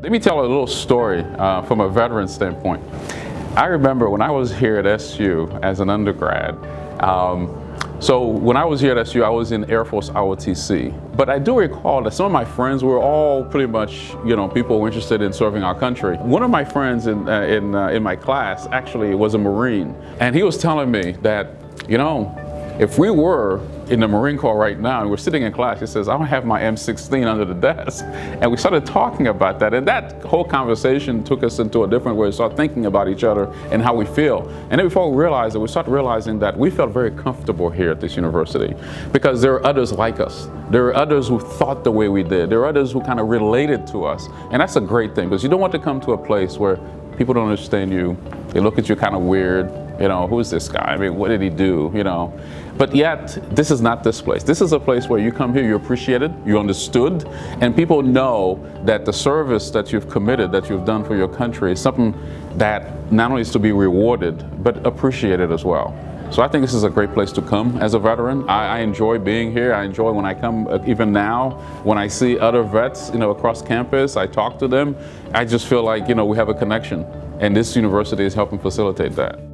Let me tell a little story uh, from a veteran standpoint. I remember when I was here at SU as an undergrad, um, so when I was here at SU, I was in Air Force ROTC. But I do recall that some of my friends were all pretty much, you know, people interested in serving our country. One of my friends in, uh, in, uh, in my class actually was a Marine. And he was telling me that, you know, if we were in the Marine Corps right now and we're sitting in class, he says, I don't have my M16 under the desk. And we started talking about that. And that whole conversation took us into a different way. We started thinking about each other and how we feel. And then before we realized it, we started realizing that we felt very comfortable here at this university because there are others like us. There are others who thought the way we did. There are others who kind of related to us. And that's a great thing because you don't want to come to a place where people don't understand you. They look at you kind of weird you know, who's this guy? I mean, what did he do? You know, but yet this is not this place. This is a place where you come here, you're appreciated, you're understood, and people know that the service that you've committed, that you've done for your country, is something that not only is to be rewarded, but appreciated as well. So I think this is a great place to come as a veteran. I, I, enjoy being here. I enjoy when I come, uh, even now, when I see other vets, you know, across campus, I talk to them. I just feel like, you know, we have a connection. And this university is helping facilitate that.